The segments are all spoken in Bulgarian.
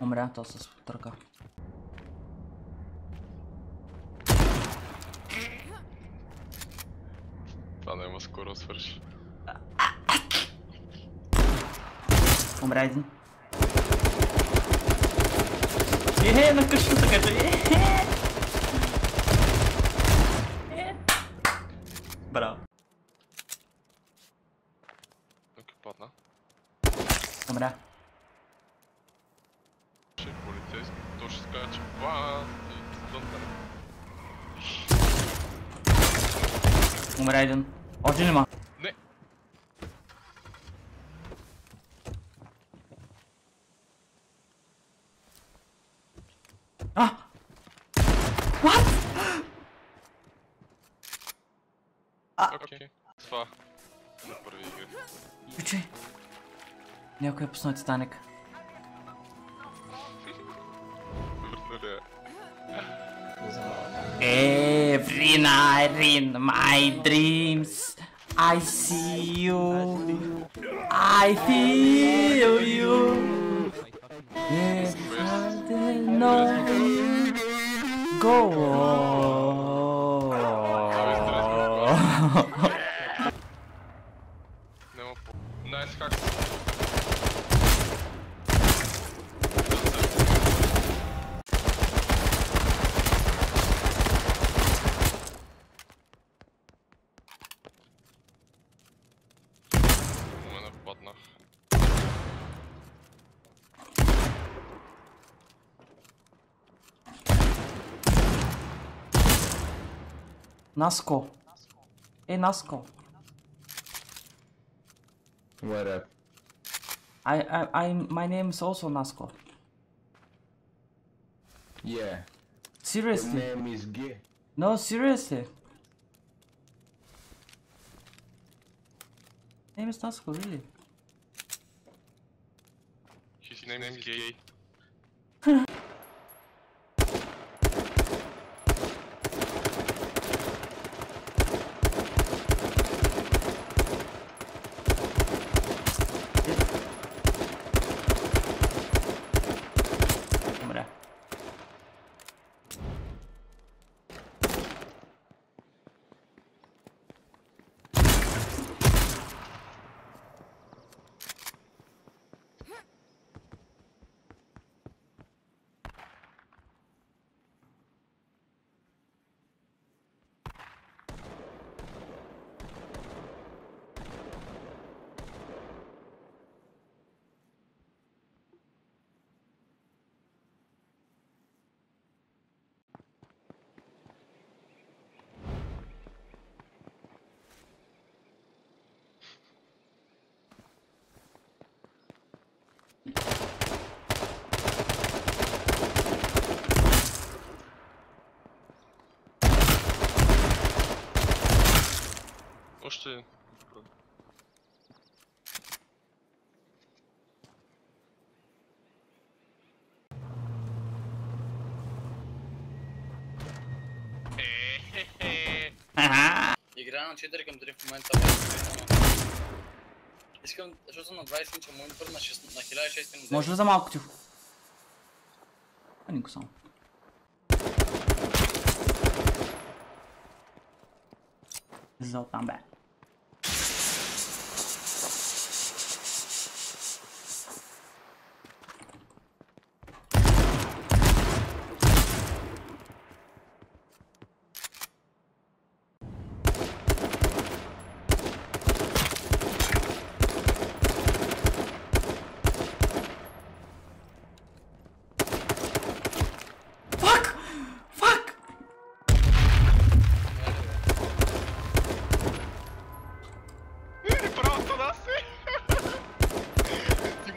Умря то с търка. Това няма скоро свърши. Умря един. Е, на къщата кажа. Е. Е. Браво. Окей, падна. Умря. Ще е ще скача. Ва! И дънтър. Умря един. Още нема. Не! А! What? Окей. Това. На първи игри. Ючи. Някой е пуснал Титаник. Every night in my dreams, I see you. I feel you. Nasco. Hey, Nasco. What up? I, I, I, my name's also Nasco. Yeah. Seriously. Your name is gay. No, seriously. Name is Nasco, really. His name, His name is gay. gay. Още... Играя на 4 към 3 в момента. Искам, защото съм на 20 инча монитор на, 6, на 1600 Може ли за малко тихо? А, нико само. За там бе.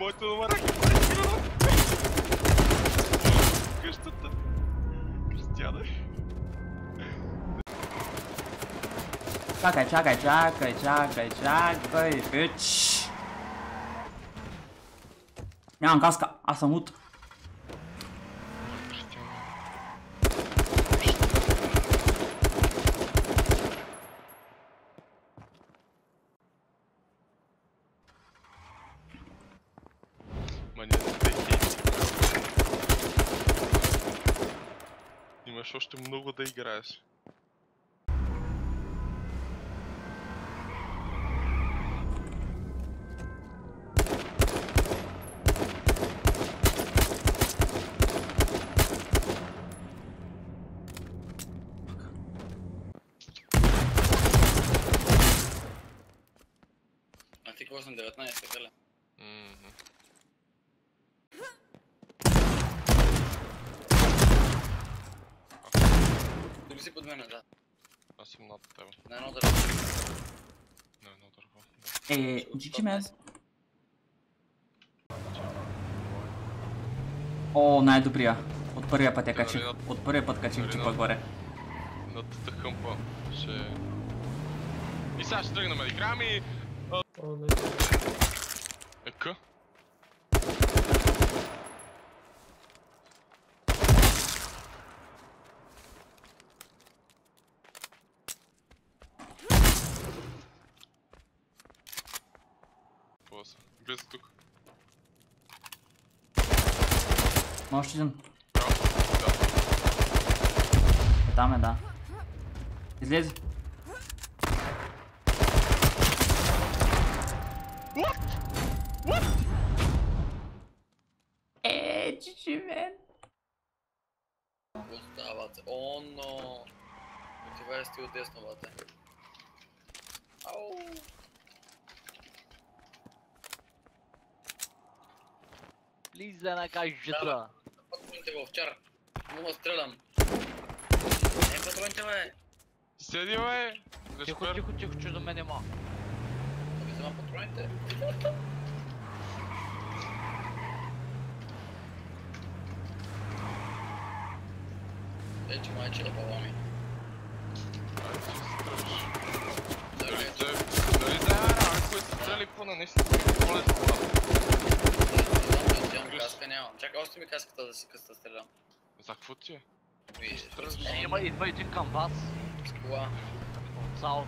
Ти моето номера ги прекарам! Къщата. Кристияна. Чакай, чакай, чакай, чакай, чакай, бич. Нямам каска, аз съм лут. Имаш още много да играеш. А ти какво съм 19, така ли? Мгм. Под мене, да. Аз съм над теб. На едно дърво. На едно дърво. Е, GG, мен. О, най-добрия. От първия път я качих. От първия път качих джипа горе. Над тъхъмпа ще... И сега ще тръгнем да играем и... Е, Какво? Близо тук. Но още един. Браво. Да. Е, там е, да. Излезе. Е, GG, мен. Остават. О, но. Отивай сти от десно, бате. Ау. Влиза на кajжата. Патроните го овчар. Мога да стрелям. Е, патроните, бе. Седи, бе! Тихо, Лешпер. тихо, тихо, че до мене ма. Да ви взема патроните. Е, че майче да баба ми. Айде, ще се тръгнеш. Дали, Дали че за... Дали за ара, ако е стреляли какво на това? Нямам каска, нямам. Чакай, още ми каската да си къста стрелям. За какво ти е? Е, Има, идва един към вас. с кола. От. Само.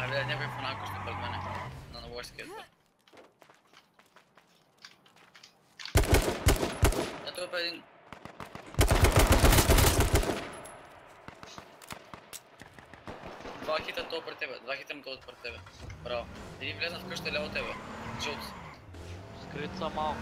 Абе, някой фанако ще пред мене. На навойския път. Ето е един. Два хита то пред тебе, два хита му то пред тебе. Браво. Един влезна в къща ляво тебе. Жълт. Скрит са малко.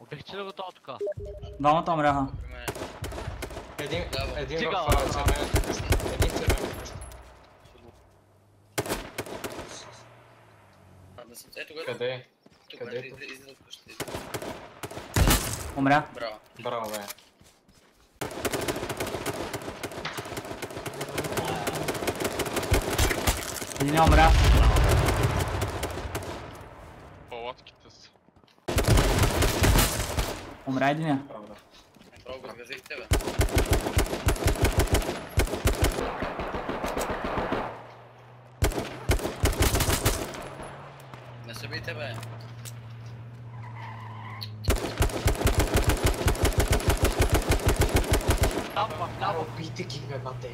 Убихте ли го то тук? Двамата умряха. При мене. Един, Да, един в къща. Един къща. Ето го. Къде Къде излиза- от. Умря. Браво. Браво, бе. Един умря. Палатките са. Умря единия. Браво, да. Направо го сгазих тебе. Не се бийте, бе. Там, в ляво. Бийте ги, бе, бате.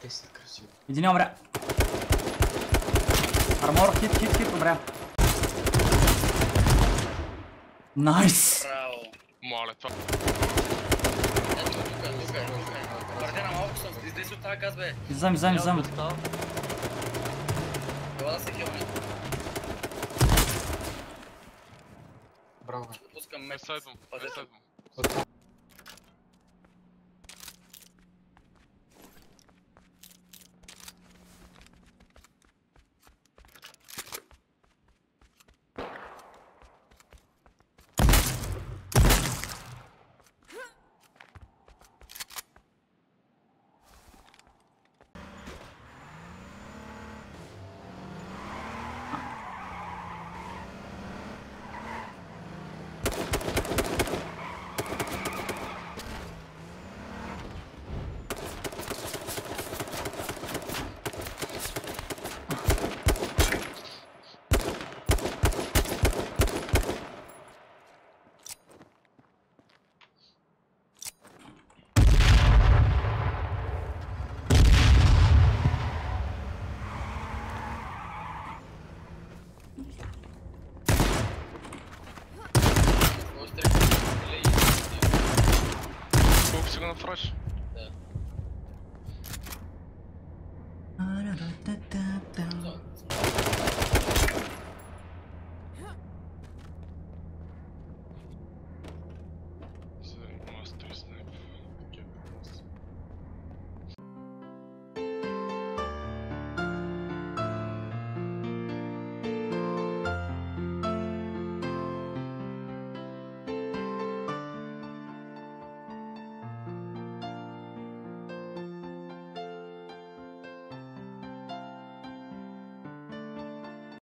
Те са красиви. Един умря. Армор, хит, хит, хит, умря. Найс! Браво. Моля, това. Ето го тук, тук тук. Твърде на малко съм. Излез от тази газ, бе. Излизам, излизам, излизам. Това да се. Браво, пускам Не мет. следвам, не следвам. хочешь?